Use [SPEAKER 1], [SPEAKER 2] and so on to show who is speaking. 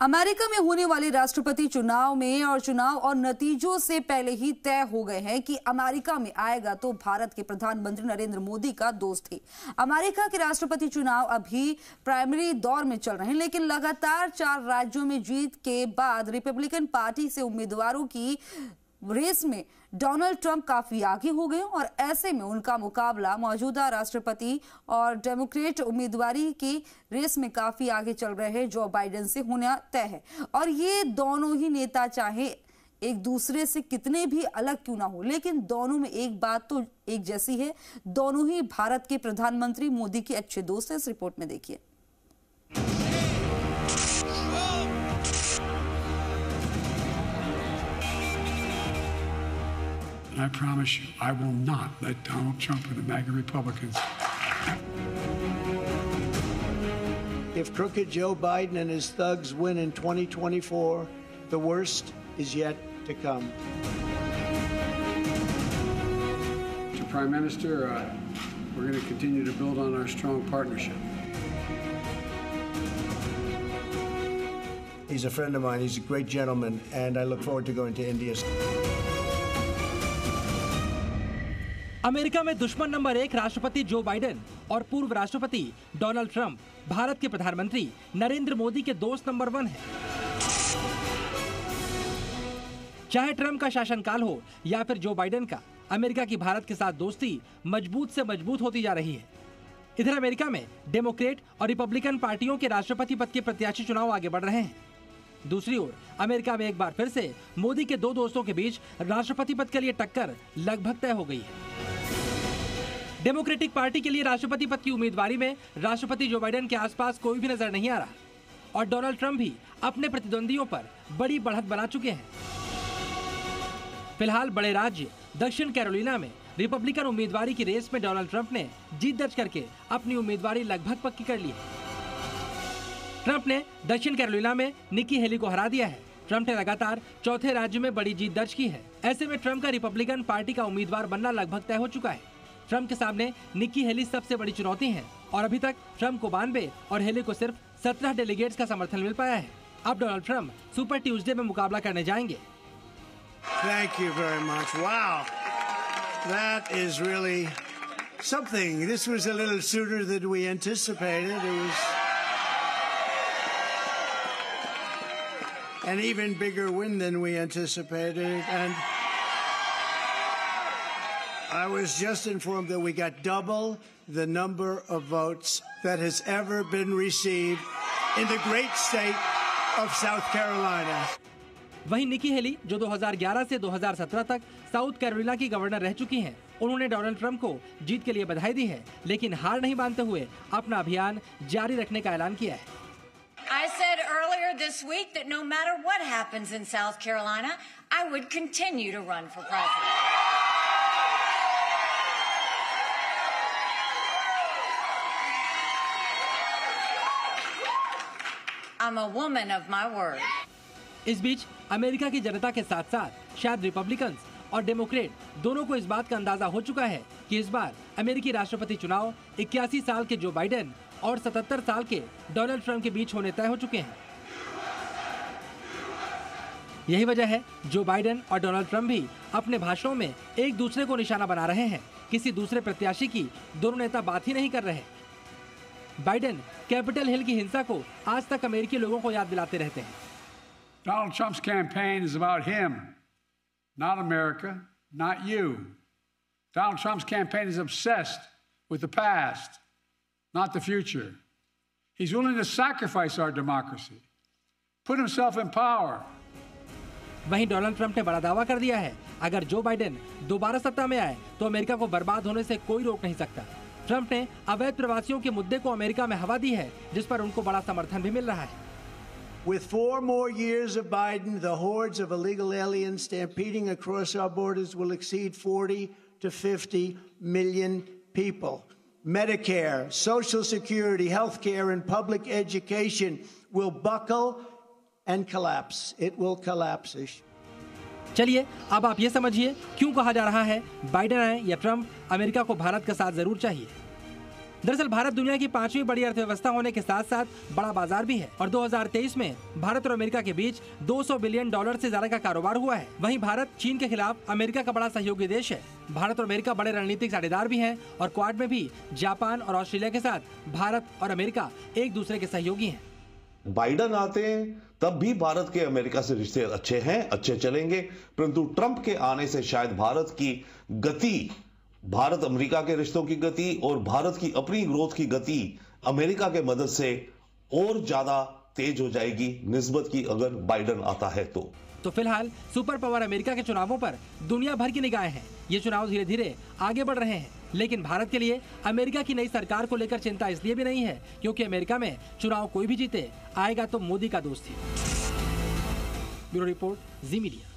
[SPEAKER 1] America में होने वाले राष्ट्रपति चुनाव में और चुनाव और नतीजों से पहले ही तय हो गए हैं कि अमेरिका में आएगा तो भारत के प्रधानमंत्री नरेंद्र मोदी का दोस्त ही। अमेरिका के राष्ट्रपति चुनाव अभी प्राइमरी दौर में चल रहे हैं, लेकिन लगातार चार राज्यों में जीत के बाद रिपब्लिकन पार्टी से उम्मीदवारों की रेस में डोनाल्ड ट्रंप काफ़ी आगे हो गए और ऐसे में उनका मुकाबला मौजूदा राष्ट्रपति और डेमोक्रेट उम्मीदवारी की रेस में काफ़ी आगे चल रहे हैं, जो बाइडेन से होना तय है। और ये दोनों ही नेता चाहे एक दूसरे से कितने भी अलग क्यों ना हो, लेकिन दोनों में एक बात तो एक जैसी है। दोनों ही भारत के प्रधानमंत्री मोदी के अच्छे दोस्त हैं, इस रिपोर्ट में देखिए।
[SPEAKER 2] I promise you, I will not let Donald Trump and the MAGA Republicans.
[SPEAKER 3] If crooked Joe Biden and his thugs win in 2024, the worst is yet to come.
[SPEAKER 2] To Prime Minister, uh, we're going to continue to build on our strong partnership.
[SPEAKER 3] He's a friend of mine. He's a great gentleman, and I look forward to going to India.
[SPEAKER 4] America में दुश्मन number एक राष्ट्रपति Joe Biden और पूर्व राष्ट्रपति Donald Trump, Bharat के प्रधानमंत्री नरेंद्र मोदी के दोस्त नंबर वन है। चाहे ट्रंप का शासनकाल हो या फिर जो बाइडेन का, अमेरिका की भारत के साथ दोस्ती मज़बूत से मज़बूत होती जा रही है। इधर अमेरिका में डेमोक्रेट और रिपब्लिकन पार्टियों के राष्ट्रपति पद के प्रत्याशी चुनाव आगे बढ़ रहे हैं। दूसरी ओर, अमेरिका में एक बार फिर से मोदी के दो दोस्तों के बीच राष्ट्रपति पद के लिए टक्कर लगभग तय हो गई है। डेमोक्रेटिक पार्टी के लिए राष्ट्रपति पद की उम्मीदवारी में राष्ट्रपति जो बाइडेन के आसपास कोई भी नज़र नहीं आ रहा। और डोनाल्ड ट्रंप भी अपने प्रतिद्वंदियों पर बड़ी बढ़त बना चुके हैं। फ़िलहाल बड़े राज्य दक्षिण कैरोलिना में रिपब्लिकन उम्मीदवारी की रेस में डोनाल्ड ट्रंप ने जीत दर्ज करके अपनी उम्मीदवारी लगभग पक्की कर ली है। ट्रंप ने दक्षिण कैरोलिना में निकी हेली को हरा दिया है। ट्रंप ने लगातार चौथे राज्य में बड़ी जीत दर्ज की है। ऐसे में ट्रंप का रिपब्लिकन पार्टी का उम्मीदवार बनना लगभग तय हो चुका है। ट्रंप के सामने निक्की हेली सबसे बड़ी चुनौती है और अभी तक ट्रंप को बानवे और हेली को सिर्फ़ सत्रह डेलीगेट्स का समर्थन मिल पाया है अब डोनाल्ड ट्रंप सुपर ट्यूसडे में मुकाबला करने जाएँगे
[SPEAKER 3] Thank you very much. Wow. That is really something. This was a little sooner than we anticipated. It was an even bigger win than we anticipated. And I was just informed that we got double the number of votes that has ever been received in the great state of South Carolina.
[SPEAKER 4] वहीं निकी heli जो 2011 से 2017 तक south Carolina की governor रह चुकी हैं, उन्होंने Donald Trump को जीत के लिए बधाई दी है लेकिन हार नहीं मानते हुए अपना अभियान जारी रखने का ऐलान किया है
[SPEAKER 5] I said earlier this week that no matter what happens in South Carolina, I would continue to run for president. I'm a woman of my word.
[SPEAKER 4] इस बीच अमेरिका की जनता के साथ साथ शायद रिपब्लिकन और डेमोक्रेट दोनों को इस बात का अंदाज़ा हो चुका है कि इस बार अमेरिकी राष्ट्रपति चुनाव इक्यासी साल के जो बाइडेन और 77 साल के डोनाल्ड ट्रंप के बीच होने तय हो चुके हैं। यही वजह है जो बाइडेन और डोनाल्ड ट्रंप भी अपने भाषणों में एक दूसरे को निशाना बना रहे हैं। किसी दूसरे प्रत्याशी की दोनों नेता बात ही नहीं कर रहे। बाइडेन कैपिटल हिल की हिंसा को आज तक अमेरिकी लोगों को याद दिलाते रहते हैं
[SPEAKER 2] Donald Trump's campaign is about him, not America, not you. Donald Trump's campaign is obsessed with the past, not the future. He's willing to sacrifice our democracy, put himself in power.
[SPEAKER 4] वहीं Donald Trump ने बड़ा दावा कर दिया है अगर Joe Biden दोबारा सत्ता में आए तो अमेरिका को बर्बाद होने से कोई रोक नहीं सकता ट्रंप ने अवैध प्रवासियों के मुद्दे को अमेरिका में हवा दी है जिस पर उनको बड़ा समर्थन भी मिल रहा है
[SPEAKER 3] With four more years of Biden, the hordes of illegal aliens stampeding across our borders will exceed 40 to 50 million people. Medicare, Social Security, health care, and public education will buckle and collapse. It will collapse.
[SPEAKER 4] चलिए, अब आप ये समझिए, क्यों कहा जा रहा है, बाइडन आए या ट्रंप, अमेरिका को भारत का साथ ज़रूर चाहिए। दरअसल, भारत दुनिया की पांचवी बड़ी अर्थव्यवस्था होने के साथ साथ बड़ा बाज़ार भी है और 2023 में भारत और अमेरिका के बीच 200 बिलियन डॉलर से ज़्यादा का कारोबार हुआ है। वहीं भारत, चीन के खिलाफ अमेरिका का बड़ा सहयोगी देश है। भारत और अमेरिका बड़े रणनीतिक साझेदार भी हैं और क्वाड में भी जापान और ऑस्ट्रेलिया के साथ भारत और अमेरिका एक दूसरे के सहयोगी हैं।
[SPEAKER 6] बाइडन आते हैं, तब भी भारत के अमेरिका से रिश्ते अच्छे हैं, अच्छे चलेंगे। परंतु ट्रंप के आने से शायद भारत की गति, भारत अमेरिका के रिश्तों की गति और भारत की अपनी ग्रोथ की गति अमेरिका के मदद से और ज़्यादा तेज हो जाएगी, निस्बत की अगर बाइडन आता है तो।
[SPEAKER 4] तो फ़िलहाल सुपर पावर अमेरिका के चुनावों पर दुनिया भर की निगाहें हैं। ये चुनाव धीरे धीरे आगे बढ़ रहे हैं। लेकिन भारत के लिए अमेरिका की नई सरकार को लेकर चिंता इसलिए भी नहीं है क्योंकि अमेरिका में चुनाव कोई भी जीते, आएगा तो मोदी का दोस्त। ही ब्यूरो रिपोर्ट, जी मीडिया।